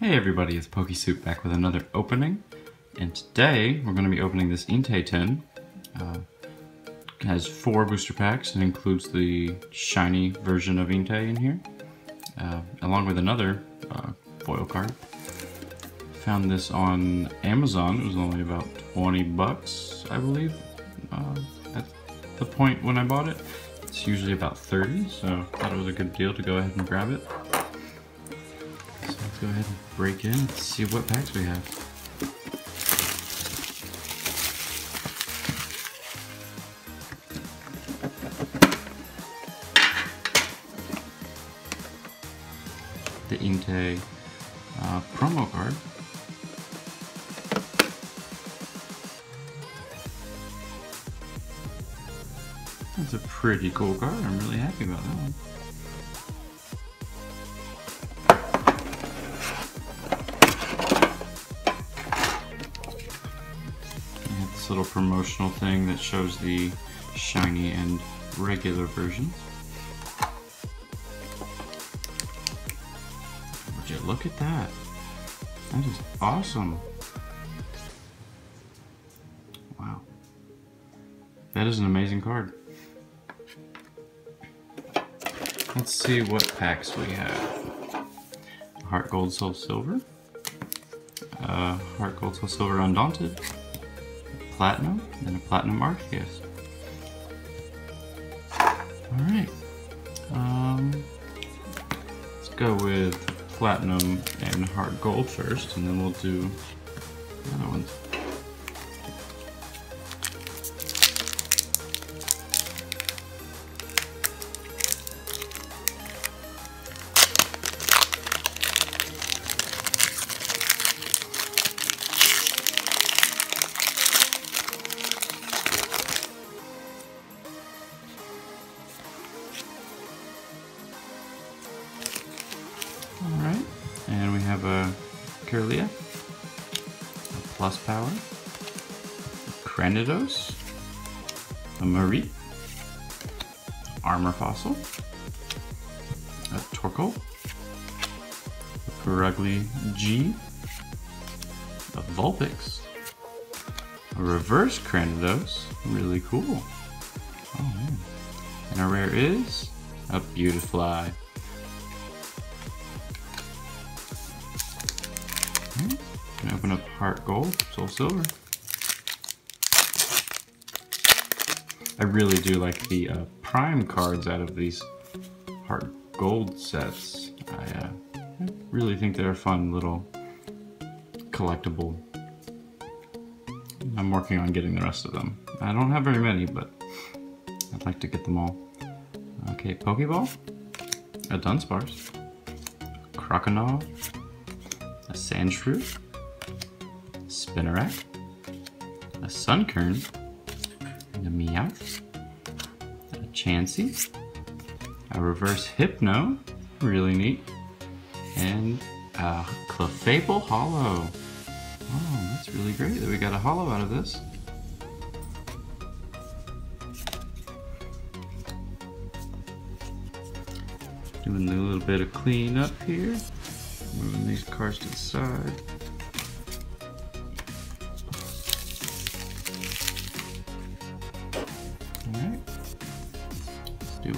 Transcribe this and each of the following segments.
Hey everybody, it's PokeSoup back with another opening. And today we're going to be opening this Entei tin. Uh, it has four booster packs and includes the shiny version of Entei in here. Uh, along with another uh, foil card. Found this on Amazon, it was only about 20 bucks, I believe, uh, at the point when I bought it. It's usually about 30, so I thought it was a good deal to go ahead and grab it. So let's go ahead and break in and see what packs we have. The Entei uh, promo card. That's a pretty cool card. I'm really happy about that one. this little promotional thing that shows the shiny and regular versions. Would you look at that? That is awesome. Wow. That is an amazing card. Let's see what packs we have. Heart Gold Soul Silver. Uh, Heart Gold Soul Silver Undaunted. Platinum, and a Platinum Arceus. Alright. Um, let's go with Platinum and Heart Gold first, and then we'll do the other ones. Have a Kirlia, a Plus Power, a Cranidos, a Marie, Armor Fossil, a Torkoal, a Purugly G, a Vulpix, a Reverse Cranidos, really cool. Oh man. And our rare is a Beautifly. Can open up Heart Gold, Soul Silver. I really do like the uh, Prime cards out of these Heart Gold sets. I, uh, really think they're a fun little collectible. I'm working on getting the rest of them. I don't have very many, but I'd like to get them all. Okay, Pokeball, a Dunsparce, a Croconaw, a Sandshrew, Spinarak, a Sunkern, and a Meowth, a Chansey, a Reverse Hypno, really neat, and a Clefable Holo. Oh, that's really great that we got a holo out of this. Doing a little bit of cleanup here. Moving these cards to the side.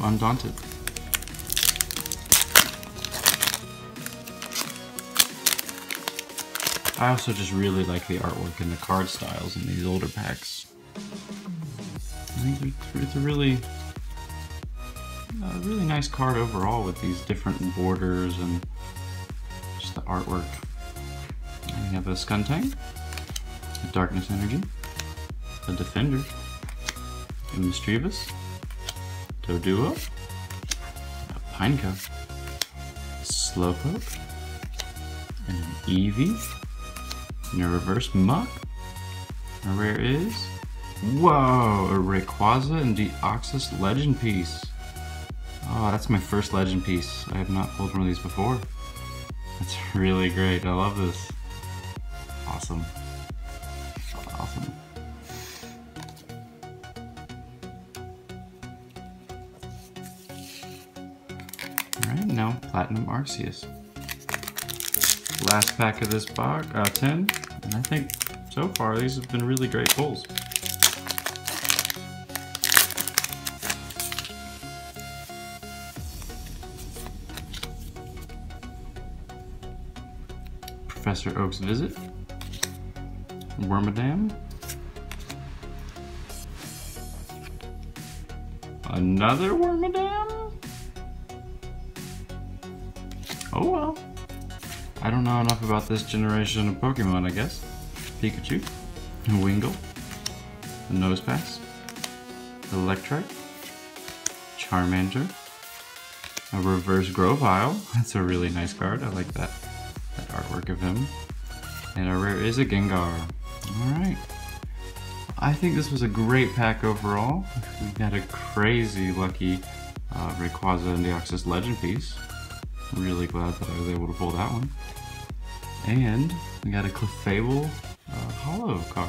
Undaunted. I also just really like the artwork and the card styles in these older packs. I think it's a really, a really nice card overall with these different borders and just the artwork. And we have a Skuntank, a Darkness Energy, a Defender, a Misdreavus, Doduo, a Pineco, Slowpoke, and an Eevee, and a Reverse Muk. A rare is, whoa, a Rayquaza and Deoxys Legend Piece. Oh, that's my first Legend piece. I have not pulled one of these before. That's really great. I love this. Awesome. Platinum Arceus. Last pack of this box, uh, 10, and I think so far these have been really great pulls. Professor Oak's Visit, Wormadam, another Wormadam? Oh well. I don't know enough about this generation of Pokemon, I guess. Pikachu, Wingull, Nosepass, Electrike, Charmander, a Reverse Grovyle. That's a really nice card. I like that, that artwork of him. And a rare is a Gengar. Alright. I think this was a great pack overall. We got a crazy lucky uh, Rayquaza and Deoxys Legend piece. Really glad that I was able to pull that one. And we got a Clefable uh, Holo card.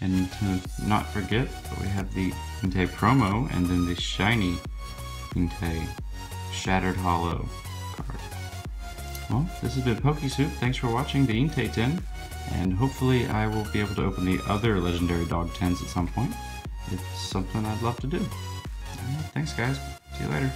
And to not forget, we have the Entei promo and then the shiny Entei Shattered Holo card. Well, this has been PokeSoup. Thanks for watching the Entei tin, and hopefully I will be able to open the other Legendary Dog tins at some point. It's something I'd love to do. Right, thanks guys. See you later.